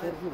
Serviu.